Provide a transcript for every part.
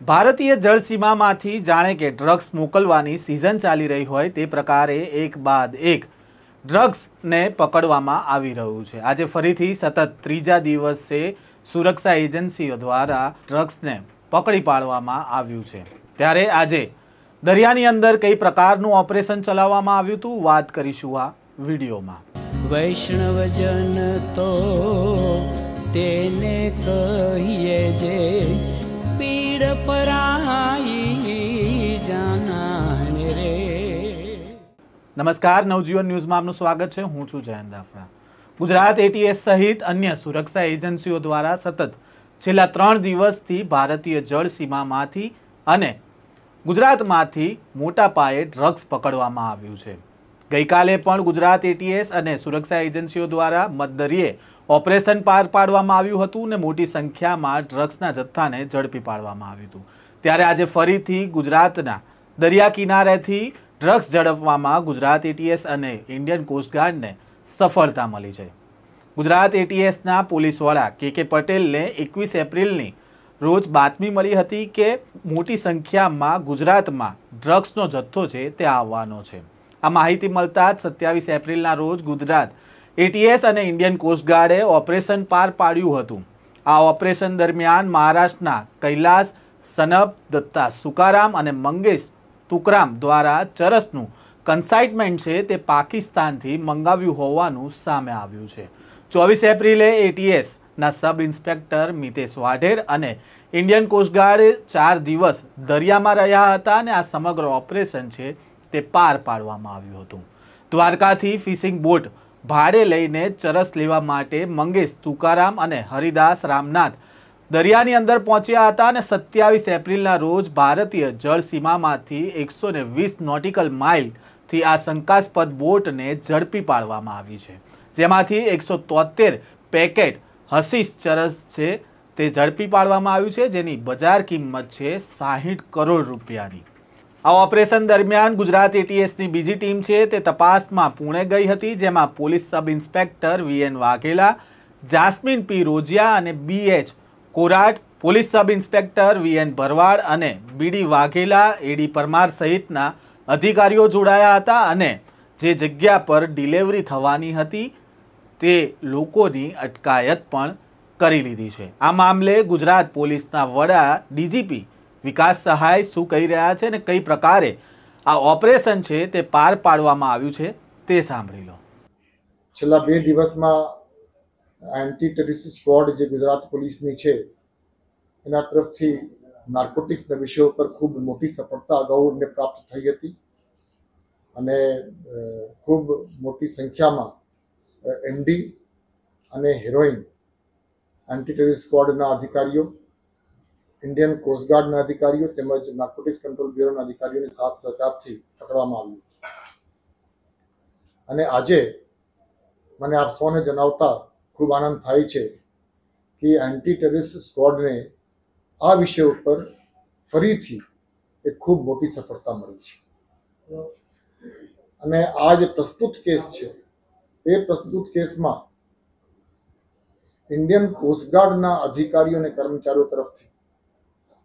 ભારતીય જળસીમામાંથી જાણે કે ડ્રગ્સ મોકલવાની સિઝન ચાલી રહી હોય તે પ્રકારે એક બાદ એક ડ્રગ્સને પકડવામાં આવી રહ્યું છે. આજે ફરીથી સતત ત્રીજા દિવસે સુરક્ષા એજન્સીઓ દ્વારા ડ્રગ્સને પકડી પાડવામાં આવ્યું છે. ત્યારે આજે દરિયાની અંદર કઈ પ્રકારનું ઓપરેશન ચલાવવામાં આવ્યું હતું? વાત કરીશું આ વિડીયોમાં. વૈષ્ણવજન તો તેને કહીએ જે પીડ જાનાને રે. નમસ્કાર, નવજીવન ન્યૂઝમાં આપનું સ્વાગત છે. હું છું જયંત દાફડા ગુજરાત એટીએસ સહિત અન્ય સુરક્ષા એજન્સીઓ દ્વારા સતત છેલ્લા ત્રણ દિવસથી ભારતીય જળ સીમામાંથી અને ગુજરાતમાંથી મોટા પાયે ડ્રગ્સ પકડવામાં આવ્યું છે. ગઈકાલે પણ ગુજરાત એટીએસ અને સુરક્ષા એજન્સીઓ દ્વારા મતદરિયે ઓપરેશન પાર પાડવામાં આવ્યું હતું અને મોટી સંખ્યામાં ડ્રગ્સના જથ્થાને ઝડપી પાડવામાં આવ્યું હતું. ત્યારે આજે ફરીથી ગુજરાતના દરિયા કિનારેથી ડ્રગ્સ ઝડપવામાં ગુજરાત એટીએસ અને ઇન્ડિયન કોસ્ટગાર્ડને સફળતા મળી છે. ગુજરાત એટીએસના પોલીસ વડા કે કે પટેલને એકવીસ એપ્રિલની રોજ બાતમી મળી હતી કે મોટી સંખ્યામાં ગુજરાતમાં ડ્રગ્સનો જથ્થો છે તે આવવાનો છે. આ માહિતી મળતા જ સત્યાવીસ એપ્રિલના રોજ ગુજરાત એટીએસ અને ઇન્ડિયન કોસ્ટગાર્ડે ઓપરેશન પાર પાડ્યું હતું. આ ઓપરેશન દરમિયાન મહારાષ્ટ્રના કૈલાસ, સનબ, દત્તા સુકારામ અને મંગેશ તુકરામ દ્વારા ચરસનું કન્સાઇટમેન્ટ છે તે પાકિસ્તાનથી મંગાવ્યું હોવાનું સામે આવ્યું છે. ચોવીસ એપ્રિલે એટીએસના સબ ઇન્સ્પેક્ટર મિતેશ વાઢેર અને ઇન્ડિયન કોસ્ટગાર્ડે ચાર દિવસ દરિયામાં રહ્યા હતા અને આ સમગ્ર ઓપરેશન છે તે પાર પાડવામાં આવ્યું હતું. દ્વારકાથી ફિશિંગ બોટ ભાડે લઈને ચરસ લેવા માટે મંગેશ તુકારામ અને હરિદાસ રામનાથ દરિયાની અંદર પહોંચ્યા હતા અને સત્યાવીસ એપ્રિલના રોજ ભારતીય જળ સીમામાંથી એકસો ને વીસ નોટિકલ માઇલથી આ શંકાસ્પદ બોટને ઝડપી પાડવામાં આવી છે. જેમાંથી એકસો તોતેર પેકેટ હસીસ ચરસ છે તે ઝડપી પાડવામાં આવ્યું છે, જેની બજાર કિંમત છે સાહીઠ કરોડ રૂપિયાની. આ ઓપરેશન દરમિયાન ગુજરાત એટીએસની બીજી ટીમ છે. તે તપાસમાં પુણે ગઈ હતી, જેમાં police sub inspector VN Vaghela, Jasmine P Rojiya અને B H Korat, police sub inspector VN Bharwad અને બીડી વાઘેલા એડી પરમાર સહિતના અધિકારીઓ જોડાયા હતા અને જે જગ્યા પર ડિલિવરી થવાની હતી, તે લોકોની અટકાયત પણ કરી લીધી છે. આ મામલે ગુજરાત પોલીસના વડા ડીજીપી વિકાસ સહાય શું કહી રહ્યા છે અને કઈ પ્રકારે આ ઓપરેશન છે તે પાર પાડવામાં આવ્યું છે તે સાંભળી લો. છેલ્લા બે દિવસમાં એન્ટી ટેરિસ સ્ક્વોડ જે ગુજરાત પોલીસની છે, એના તરફથી નાર્કોટિક્સના વિષયો ઉપર ખૂબ મોટી સફળતા અગાઉ એમને પ્રાપ્ત થઈ હતી અને ખૂબ મોટી સંખ્યામાં એમડી અને હેરોઇન એન્ટી ટેરિસ સ્ક્વોડના અધિકારીઓ ઇન્ડિયન કોસ્ટગાર્ડના અધિકારીઓ તેમજ નાર્કોટિક્સ કંટ્રોલ બ્યુરોના અધિકારીઓની સાથ સહકારથી પકડવામાં આવ્યું અને આજે મને આપ સૌને જણાવતા ખૂબ આનંદ થાય છે કે એન્ટી ટેરરિસ્ટ સ્કવોડને આ વિષય ઉપર ફરીથી એક ખૂબ મોટી સફળતા મળી છે. અને આ જે પ્રસ્તુત કેસ છે, એ પ્રસ્તુત કેસમાં ઇન્ડિયન કોસ્ટગાર્ડના અધિકારીઓ અને કર્મચારીઓ તરફથી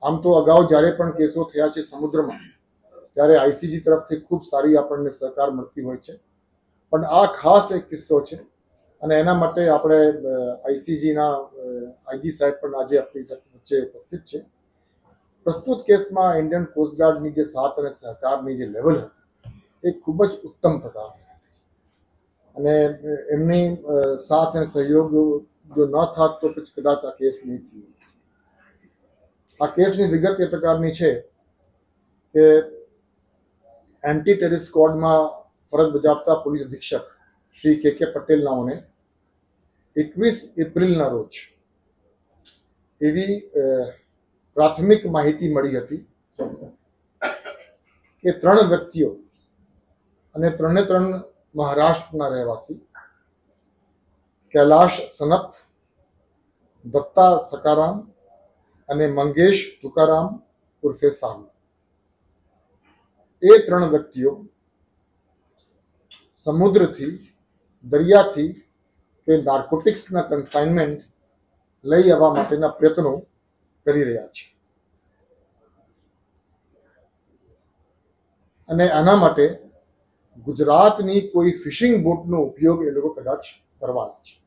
આમ તો અગાઉ જ્યારે પણ કેસો થયા છે સમુદ્રમાં, ત્યારે આઈસીજી તરફથી ખૂબ સારી આપણને સહકાર મળતી હોય છે. પણ આ ખાસ એક કિસ્સો છે અને એના માટે આપણે આઈસીજીના આઈજી સાહેબ પણ આજે આપણી વચ્ચે ઉપસ્થિત છે. પ્રસ્તુત કેસમાં ઇન્ડિયન કોસ્ટગાર્ડની જે સાથ અને સહકારની જે લેવલ હતી, એ ખૂબ જ ઉત્તમ પ્રકારની હતી. અને એમની સાથ અને સહયોગ જો ન થાત તો પછી કદાચ આ કેસ નહીં થયું. આ કેસની વિગત એ પ્રકારની છે કે એન્ટી ટેરિસ સ્કોડમાં ફરજ બજાવતા પોલીસ અધિક્ષક શ્રી કે કે પટેલ નાઓને એકવીસ એપ્રિલના રોજ એવી પ્રાથમિક માહિતી મળી હતી કે ત્રણ વ્યક્તિઓ અને ત્રણે ત્રણ મહારાષ્ટ્રના રહેવાસી કૈલાશ સનત, દત્તા સકારામ અને મંગેશ તુકારામ ઉર્ફે સાહુ એ ત્રણ વ્યક્તિઓ સમુદ્રથી, દરિયાથી કે નાર્કોટિક્સના કન્સાઇનમેન્ટ લઈ આવવા માટેના પ્રયત્નો કરી રહ્યા છે. અને આના માટે ગુજરાતની કોઈ ફિશિંગ બોટનો ઉપયોગ એ લોકો કદાચ કરવાના છે.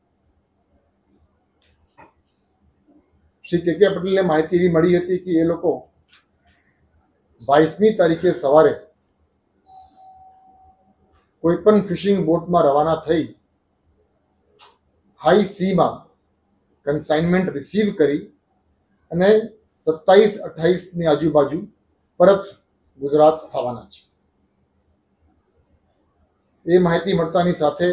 શ્રી કે કે પટેલને માહિતી એવી મળી હતી કે એ લોકો બાવીસમી તારીખે સવારે કોઈ પણ ફિશિંગ બોટમાં રવાના થઈ હાઈ સીમાં કન્સાઇનમેન્ટ રિસીવ કરી અને સત્તાવીસ અઠ્ઠાવીસની આજુબાજુ પરત ગુજરાત આવવાના છે. એ માહિતી મળતાની સાથે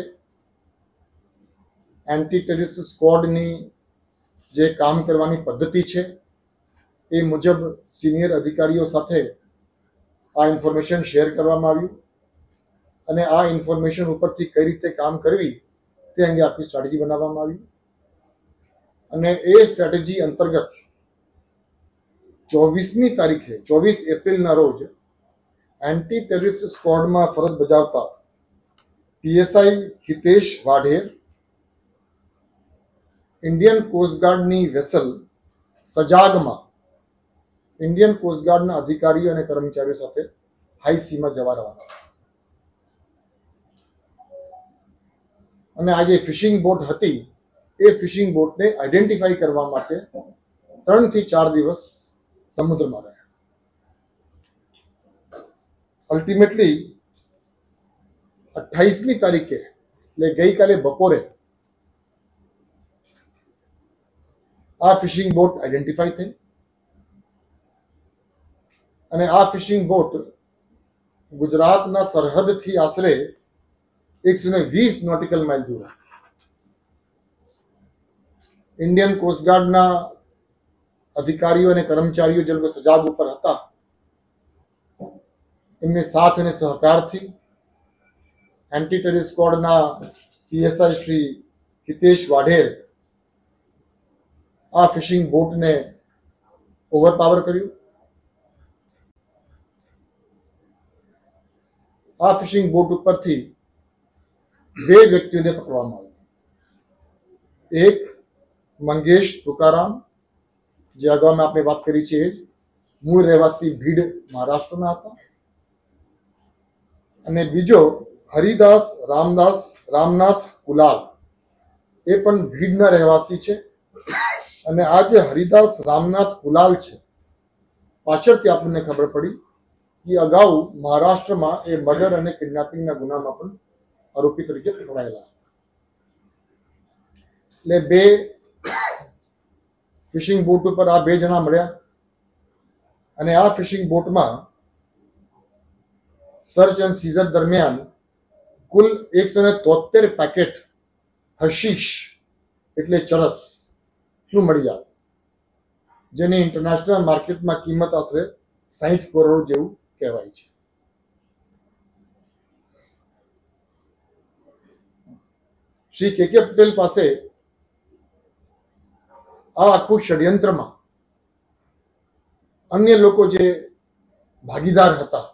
એન્ટી ટેરરિસ્ટ સ્ક્વોડની જે કામ કરવાની પદ્ધતિ છે, એ મુજબ સિનિયર અધિકારીઓ સાથે આ ઇન્ફોર્મેશન શેર કરવામાં આવ્યું અને આ ઇન્ફોર્મેશન ઉપરથી કઈ રીતે કામ કરવી તે અંગે આખી સ્ટ્રેટેજી બનાવવામાં આવી. અને એ સ્ટ્રેટેજી અંતર્ગત ચોવીસમી તારીખે, ચોવીસ એપ્રિલના રોજ એન્ટી ટેરરિસ્ટ સ્કવોડમાં ફરજ બજાવતા પીએસઆઈ હિતેશ વાઢેર ઇન્ડિયન કોસ્ટગાર્ડની વેસલ સજાગમાં ઇન્ડિયન કોસ્ટગાર્ડના અધિકારીઓ અને કર્મચારીઓ સાથે હાઈ સીમાં જવા રવાના અને આ જે ફિશિંગ બોટ હતી, એ ફિશિંગ બોટને આઈડેન્ટિફાઈ કરવા માટે ત્રણથી ચાર દિવસ સમુદ્રમાં રહ્યા. અલ્ટિમેટલી અઠ્ઠાઈસમી તારીખે, એટલે ગઈકાલે બપોરે આ ફિશિંગ બોટ આઈડેન્ટિફાઈ થઈ. અને આ ફિશિંગ બોટ ગુજરાતના સરહદથી આશરે એકસો વીસ નોટિકલ માઇલ દૂર. ઇન્ડિયન કોસ્ટગાર્ડના અધિકારીઓ અને કર્મચારીઓ જે લોકો સજાગ ઉપર હતા, એમને સાથ અને સહકારથી એન્ટી ટેરરિસ્ટ સ્કોડના પીએસઆઈ શ્રી હિતેશ વાઢેર આ ફિશિંગ બોટને ઓવરપાવર કર્યું. આ ફિશિંગ બોટ ઉપરથી બે વ્યક્તિઓને પકડવામાં આવ્યા. એક મંગેશ તુકારામ, જે અગાઉ મેં આપણે વાત કરી છે એ જ, મૂળ રહેવાસી ભીડ મહારાષ્ટ્રના હતા. અને બીજો હરિદાસ રામદાસ રામનાથ કુલાલ, એ પણ ભીડના રહેવાસી છે. અને આ જે હરિદાસ રામનાથ કુલાલ છે. પાછળથી આપણને ખબર પડી કે અગાઉ મહારાષ્ટ્રમાં એ મર્ડર અને કિડનેપિંગના ગુનામાં પણ આરોપી તરીકે પકડાયેલા એટલે બે ફિશિંગ બોટ ઉપર આ બે જણા મળ્યા અને આ ફિશિંગ બોટમાં સર્ચ એન્ડ સીઝર દરમિયાન કુલ એકસો ને તોતેર પેકેટ હશીશ એટલે ચરસ નું મળી આવે. જેની ઇન્ટરનેશનલ માર્કેટમાં કિંમત આશરે સાહીઠ કરોડ જેવું કહેવાય છે. શ્રી કે કે પટેલ પાસે આ આખું ષડયંત્રમાં અન્ય લોકો જે ભાગીદાર હતા,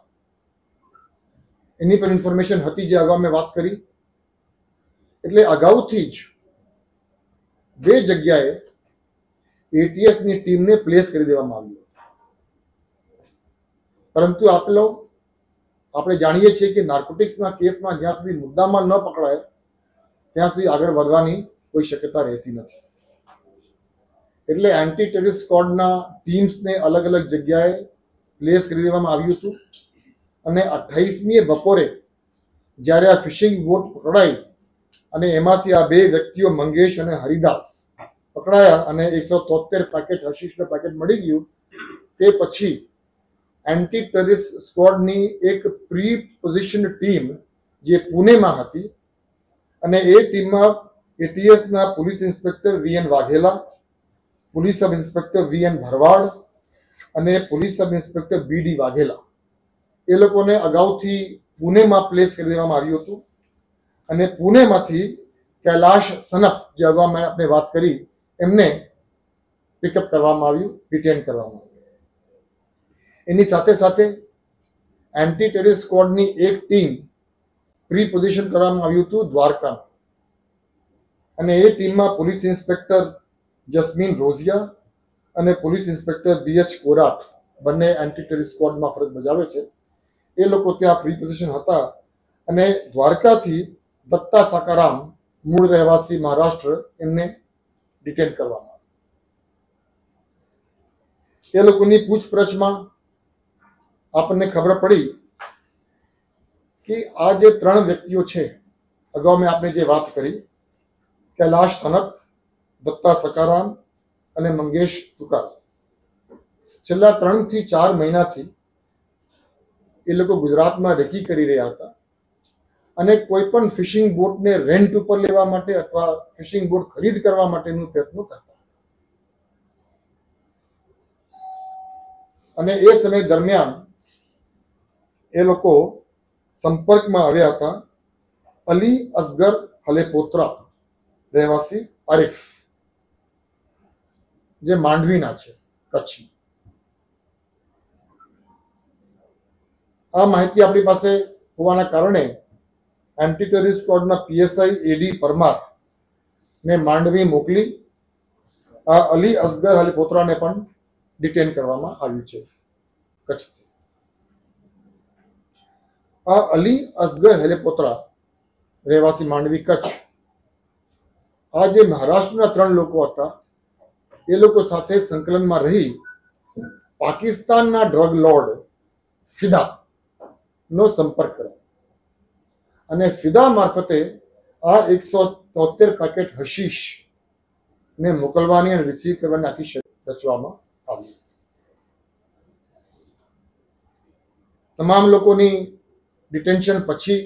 એની પર ઇન્ફોર્મેશન હતી જે અગાઉ મેં વાત કરી. એટલે અગાઉથી જ બે જગ્યાએ એટીએસની ટીમને પ્લેસ કરી દેવામાં આવી પરંતુ આપેલો આપણે જાણીએ છીએ કે નાર્કોટિક્સના કેસમાં જ્યાં સુધી મુદ્દામાં ન પકડાય, ત્યાં સુધી આગળ વધવાની કોઈ શક્યતા રહેતી નથી. એટલે એન્ટી ટેરરિસ્ટ સ્કોડના ટીમ્સને અલગ અલગ જગ્યાએ પ્લેસ કરી દેવામાં આવ્યું હતું. અને અઠ્ઠાવીસમીએ બપોરે જ્યારે આ ફિશિંગ બોટ પકડાઈ અને એમાંથી આ બે વ્યક્તિઓ મંગેશ અને હરિદાસ પકડાયા અને એકસો તોતેર પેકેટ હશીશનું પેકેટ મળી ગયું. તે પછી એન્ટી ટેરરિસ્ટ સ્કવોડની એક પ્રી પોઝિશન ટીમ જે પુણેમાં હતી અને એ ટીમમાં એટીએસના police inspector V N Vaghela police sub inspector V N Bharwad અને police sub inspector B D Vaghela. એ લોકોને અગાઉથી પુણેમાં પ્લેસ કરી દેવામાં આવ્યું હતું અને પુણેમાંથી કૈલાશ સનપ, જે અગાઉ મેં આપણે વાત કરી એમને પિકઅપ કરવામાં આવ્યું ડિટેન કરવામાં આવ્યું. એની સાથે સાથે એન્ટી ટેરરિસ્ટ સ્કવોડની એક ટીમ પ્રી પોઝિશન કરવામાં આવ્યું હતું, દ્વારકા. અને એ ટીમમાં પોલીસ ઇન્સ્પેક્ટર જસ્મીન રોઝિયા અને police inspector B H Korat બંને એન્ટી ટેરરિસ્ટ સ્કવોડમાં ફરજ બજાવે છે. એ લોકો ત્યાં પ્રિપોઝિશન હતા અને દ્વારકાથી દત્તા સાકારામ મૂળ રહેવાસી મહારાષ્ટ્ર એમને ડિટેન કરવામાં. એ લોકોની પૂછપરછમાં આપણને ખબર પડી કે આ જે ત્રણ વ્યક્તિઓ છે, અગાઉ મેં આપણે જે વાત કરી, કૈલાશ સનક દત્તા સકારામ અને મંગેશ તુકાર છેલ્લા ત્રણથી ચાર મહિનાથી એ લોકો ગુજરાતમાં રેકી કરી રહ્યા હતા અને કોઈ પણ ફિશિંગ બોટને રેન્ટ ઉપર લેવા માટે અથવા ફિશિંગ બોટ ખરીદ કરવા માટેનું પ્રયત્નો કરતા અને એ સમય દરમિયાન એ લોકો સંપર્કમાં આવ્યા હતા અલી અસગર હલેપોત્રા રહેવાસી આરિફ, જે માંડવીના છે કચ્છી આ માહિતી આપણી પાસે હોવાના કારણે એન્ટી ટેરરિસ્ટ સ્ક્વોડના પીએસઆઈ એડી પરમાર ને માંડવી મોકલી. આ અલી અસગર હલીપોત્રાને પણ ડિટેન કરવામાં આવ્યું છે કચ્છથી. આ અલી અસગર હેલેપોત્રા રહેવાસી માંડવી કચ્છ. આ જે મહારાષ્ટ્રના ત્રણ લોકો હતા, એ લોકો સાથે સંકલનમાં રહી પાકિસ્તાનના ડ્રગ લોર્ડ ફિદા નો સંપર્ક કર્યો. અને ફિદા મારફતે આ એકસો તોતેર પેકેટ હશીશ ને મોકલવાની અને રિસીવ કરવાની આખી રચવામાં આવી. તમામ લોકોની ડિટેન્શન પછી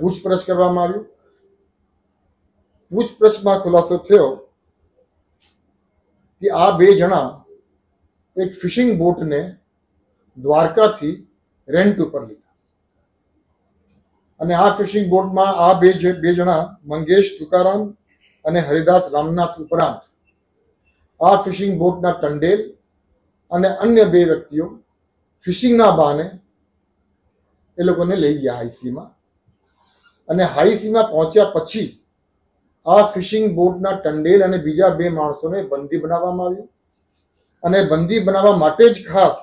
પૂછપરછ કરવામાં આવ્યું. પૂછપરછમાં ખુલાસો થયો કે આ બે જણા એક ફિશિંગ બોટને દ્વારકાથી રેન્ટ ઉપર લીધા. અને આ ફિશિંગ બોટમાં આ બે બે જણા, મંગેશ તુકારામ અને હરિદાસ રામનાથ ઉપરાંત, આ ફિશિંગ બોટના ટંડેલ અને અન્ય બે વ્યક્તિઓ ફિશિંગના બહાને એ લોકોને લઈ ગયા હાઈસીમાં અને હાઈસીમાં પહોંચ્યા પછી આ ફિશિંગ બોટના ટંડેલ અને બીજા બે માણસોને બંદી બનાવવામાં આવ્યું અને બંદી બનાવવા માટે જ ખાસ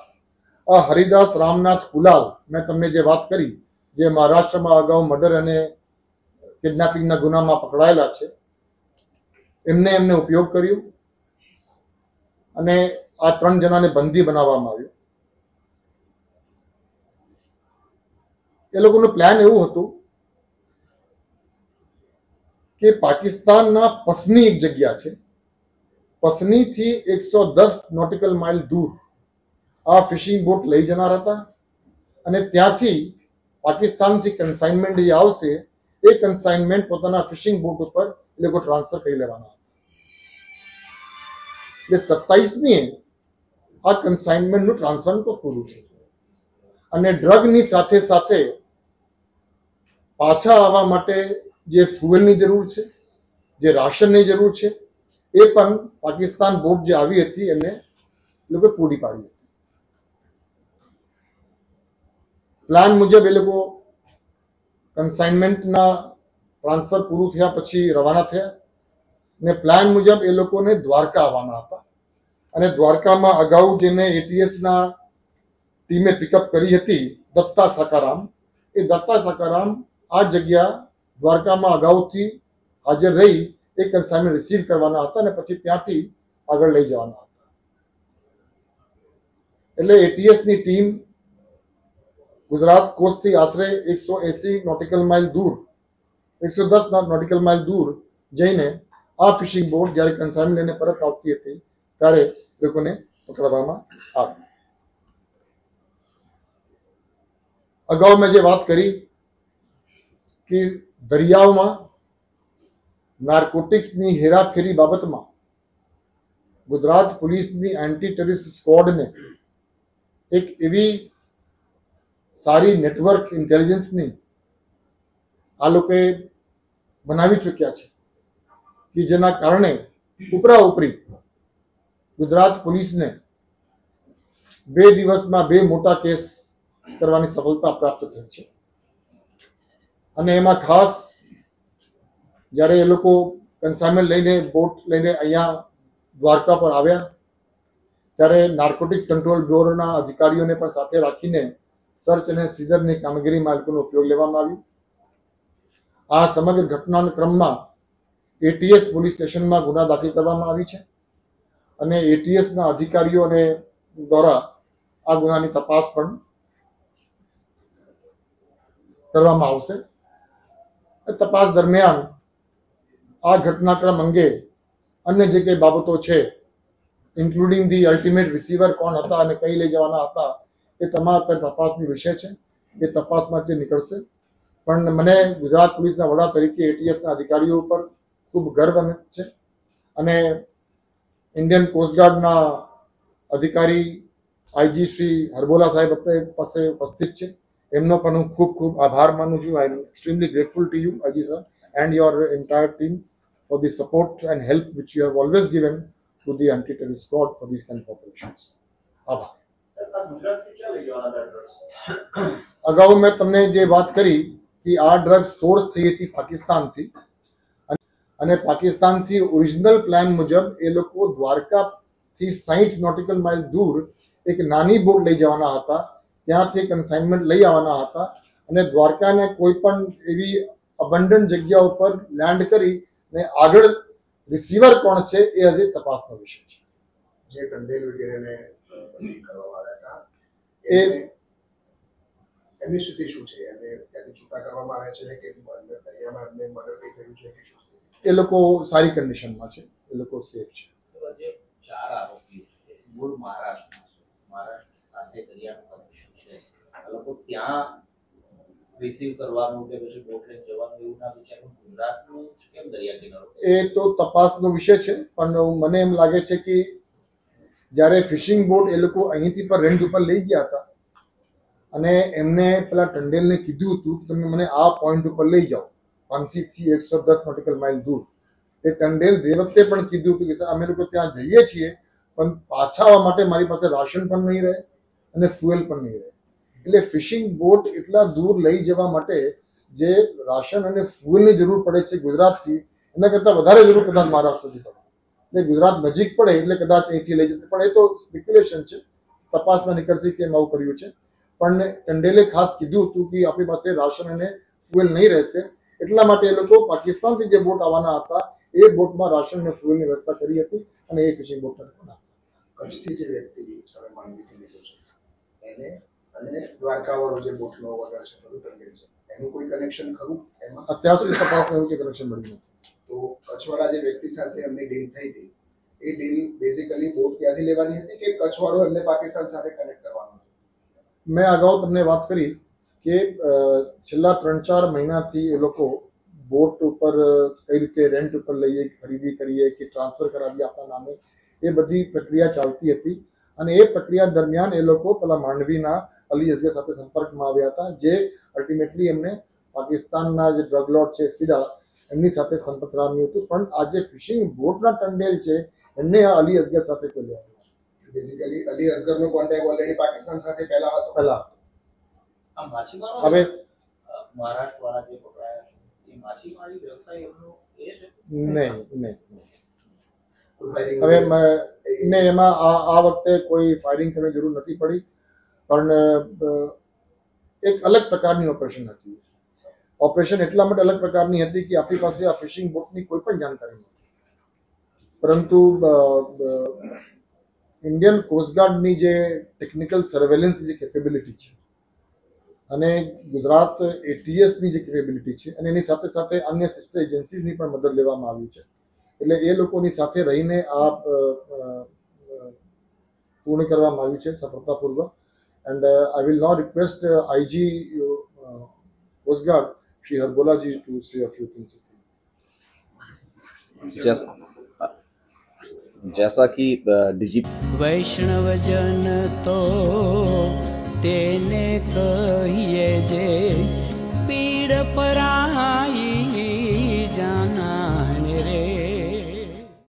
આ હરિદાસ રામનાથ કુલાલ મેં તમને જે વાત કરી જે મહારાષ્ટ્રમાં અગાઉ મર્ડર અને કિડનેપિંગના ગુનામાં પકડાયેલા છે, એમને એમને ઉપયોગ કર્યો અને આ ત્રણ જણાને બંદી બનાવવામાં આવ્યું. એ લોકોનું પ્લાન એવું હતું કે પાકિસ્તાનના પસની એક જગ્યા છે. પસનીથી એકસો દસ નોટિકલ માઇલ દૂર આ ફિશિંગ બોટ લઈ જનાર હતા અને ત્યાંથી પાકિસ્તાનથી કન્સાઇનમેન્ટ જે આવશે, એ કન્સાઇનમેન્ટ પોતાના ફિશિંગ બોટ ઉપર એ લોકો ટ્રાન્સફર કરી લેવાના હતા. એટલે સત્તાવીસમીએ આ કન્સાઇનમેન્ટનું ટ્રાન્સફર તો પૂરું થયું. અને ડ્રગની સાથે સાથે પાછા આવવા માટે જે ફ્યુઅલની જરૂર છે, જે રાશનની જરૂર છે, એ પણ પાકિસ્તાન બોટ જે આવી હતી એમને લોકો પૂરી પાડી હતી. પ્લાન મુજબ એ લોકો કન્સાઇનમેન્ટના ટ્રાન્સફર પૂરું થયા પછી રવાના થયા ને પ્લાન મુજબ એ લોકોને દ્વારકા આવવાના હતા. અને દ્વારકામાં અગાઉ જેને એટીએસના ટીમે પિકઅપ કરી હતી, દત્તા સકારામ, એ દત્તા સકારામ આ જગ્યા દ્વારકામાં અગાઉથી હાજર રહી, એ કન્સાઇનમેન્ટ રિસીવ કરવાના હતા અને પછી ત્યાંથી આગળ લઈ જવાના હતા. એટલે એટીએસની ટીમ ગુજરાત કોસ્ટથી આશરે એકસો એસી નોટિકલ માઇલ દૂર એકસો દસ નોટિકલ માઇલ દૂર જઈને આ ફિશિંગ બોટ જ્યારે કન્સાઇનમેન્ટ લઈને પરત આવતી હતી, ત્યારે લોકોને પકડવામાં આવી. અગાઉ મેં જે વાત કરી કે દરિયાઓમાં નાર્કોટિક્સની હેરાફેરી બાબતમાં ગુજરાત પોલીસની એન્ટી ટેરરિસ્ટ સ્ક્વોડને એક એવી સારી નેટવર્ક ઇન્ટેલિજન્સની આ લોકોએ બનાવી ચૂક્યા છે કે જેના કારણે ઉપરા ઉપરી ગુજરાત પોલીસને બે દિવસમાં બે મોટા કેસ કરવાની સફળતા પ્રાપ્ત થઈ છે. અને એમાં ખાસ જ્યારે એ લોકો કન્સાઇનમેન્ટ લઈને બોટ લઈને અહીંયા દ્વારકા પર આવ્યા, ત્યારે નાર્કોટિક્સ કંટ્રોલ બ્યુરોના અધિકારીઓને પણ સાથે રાખીને સર્ચ અને સીઝરની કામગીરી આ ઉપયોગ લેવામાં આવ્યો. આ સમગ્ર ઘટનાના ક્રમમાં એટીએસ પોલીસ સ્ટેશનમાં ગુના દાખલ કરવામાં આવી છે અને એટીએસના અધિકારીઓને દ્વારા આ ગુનાની તપાસ પણ કરવામાં આવશે. તપાસ દરમિયાન આ ઘટનાક્રમ અંગે અન્ય જે કંઈ બાબતો છે ઇન્ક્લુડિંગ ધી અલ્ટિમેટ રિસીવર કોણ હતા અને કઈ લઈ જવાના હતા એ તમામ અત્યારે તપાસની વિષય છે. એ તપાસમાં જે નીકળશે. પણ મને ગુજરાત પોલીસના વડા તરીકે એટીએસના અધિકારીઓ ઉપર ખૂબ ગર્વ છે. અને ઇન્ડિયન કોસ્ટગાર્ડના અધિકારી આઈજી શ્રી હરબોલા સાહેબ આપણે પાસે ઉપસ્થિત છે. એમનો પણ હું ખૂબ ખૂબ આભાર માનું છું. I am extremely grateful to you IG sir and your entire team for the support and help which you have always given to the anti terrorist squad for this kind operations આભાર અગાઉ મેં તમને જે વાત કરી કે આ drugs source થઈ હતી પાકિસ્તાનથી. અને પાકિસ્તાનથી ઓરિજિનલ પ્લાન મુજબ એ લોકો દ્વારકાથી સાહીઠ નોટિકલ માઇલ દૂર એક નાની બોટ લઈ જવાના હતા. ત્યાંથી કન્સાઇનમેન્ટ લઈ આવવાના હતા. અને દ્વારકાને કોઈ પણ એવી અબંડન જગ્યા ઉપર લેન્ડ કરી ને આગળ રિસીવર કોણ છે એ હજી તપાસનો વિષય છે. જે કંડેલ વગેરેને બંધી કરવામાં આવ્યા હતા. એ- એમની સ્થિતિ શું છે? અને ત્યાંથી છૂટા કરવામાં આવે છે કે અંદર દરિયામાં એમને મર્ડર કઈ થયું છે કે શું? એ લોકો સારી કન્ડિશનમાં છે. એ લોકો સેફ છે. ચાર આરોપીઓ છે મૂળ મહારાષ્ટ્રમાં છે. મહારાષ્ટ્ર સાથે દરિયાનું કનેક્શન છે. આ લોકો ત્યાં રિસીવ કરવાનું કે પછી બોટ લઈને જવાનું એવું ના વિચાર્યું ગુજરાતનું કેમ દરિયા કિનારો? એ તો તપાસનો વિષય છે પણ મને એમ લાગે છે કે જ્યારે ફિશિંગ બોટ એ લોકો અહીંથી પર રેન્ટ ઉપર લઈ ગયા હતા. અને એમને પેલા ટંડેલને કીધું હતું કે તમે મને આ પોઈન્ટ ઉપર લઈ જાઓ. પાનસીથી એકસો દસ નોટિકલ માઇલ દૂર. એ ટંડેલ તે વખતે પણ કીધું હતું કે અમે લોકો ત્યાં જઈએ છીએ, પણ પાછા આવવા માટે મારી પાસે રાશન પણ નહીં રહે અને ફ્યુએલ પણ નહીં રહે. એટલે ફિશિંગ બોટ એટલા દૂર લઈ જવા માટે જે રાશન અને ફ્યુએલની જરૂર પડે છે ગુજરાતથી, એના કરતાં વધારે જરૂર કદાચ મહારાષ્ટ્રથી પડે. એટલે ગુજરાત નજીક પડે એટલે કદાચ અહીંથી લઈ જશે. પણ એ તો સ્પેક્યુલેશન છે. તપાસમાં નીકળશે કે એમ આવું કર્યું છે. પણ ટંડેલે ખાસ કીધું હતું કે આપણી પાસે રાશન અને ફ્યુએલ નહીં રહેશે. એટલા માટે એ લોકો પાકિસ્તાનથી જે બોટ આવવાના હતા એ બોટમાં રાશન અને ફ્યુએલની વ્યવસ્થા કરી હતી અને એ ફિશિંગ બોટ કચ્છથી જે વ્યક્તિ લીધો છે એને અને દ્વારકાવાળો જે બોટનો વગર છે એનું કોઈ કનેક્શન ખરું? એમાં? અત્યાર સુધી તપાસમાં એવું કે કનેક્શન મળ્યું નથી. તો કચ્છવાળા જે વ્યક્તિ સાથે એમની ડીલ થઈ હતી, એ ડીલ બેઝિકલી બોટ ક્યાંથી લેવાની હતી કે કચ્છવાળો એમને પાકિસ્તાન સાથે કનેક્ટ કરવાનો મેં અગાઉ તમને વાત કરી કે છેલ્લા ત્રણ ચાર મહિનાથી એ લોકો બોટ ઉપર કઈ રીતે રેન્ટ ઉપર લઈએ, ખરીદી કરીએ કે ટ્રાન્સફર કરાવીએ આપણા નામે, એ બધી પ્રક્રિયા ચાલતી હતી. અને એ પ્રક્રિયા દરમિયાન એ લોકો પેલા માંડવીના અલી અઝગર સાથે સંપર્કમાં આવ્યા હતા, જે અલ્ટિમેટલી એમને પાકિસ્તાનના જે ડ્રગ લોટ છે ફિદા એમની સાથે સંપર્ક રામ્યું હતું. પણ આ જે ફિશિંગ બોટના ટંડેલ છે એમને આ અલી અઝગર સાથે કોઈ બેઝિકલી અલી અસગરનો કોન્ટેક્ટ ઓલરેડી પાકિસ્તાન સાથે પહેલા હતો. પહેલા આ માછીમારો હવે મહારાષ્ટ્રવાળા જે પકડાયા એ માછીમારી વ્યવસાય એમનો એ છે? નહીં નહીં હવે? ને એમાં આ આ વખતે કોઈ ફાયરિંગ કરવાની જરૂર નથી પડી. પણ એક અલગ પ્રકારની ઓપરેશન હતી. ઓપરેશન એટલા માટે અલગ પ્રકારની હતી કે આપણી પાસે આ ફિશિંગ બોટની કોઈ પણ જાણકારી નથી પરંતુ ઇન્ડિયન કોસ્ટગાર્ડની જે ટેકનિકલ સર્વેલન્સ જે કેપેબિલિટી છે અને ગુજરાત એટીએસની જે કેપેબિલિટી છે અને એની સાથે સાથે અન્ય સિસ્ટર એજન્સીઝની પણ મદદ લેવામાં આવી છે. એટલે એ લોકોની સાથે રહીને આ પૂર્ણ કરવામાં આવ્યું છે સફળતાપૂર્વક. And I will not request IG coast guard Sri Harbola ji to say a few things. Just, जैसा कि डिजी वैष्णव जन तो तेने कहिए जे पीड़ परा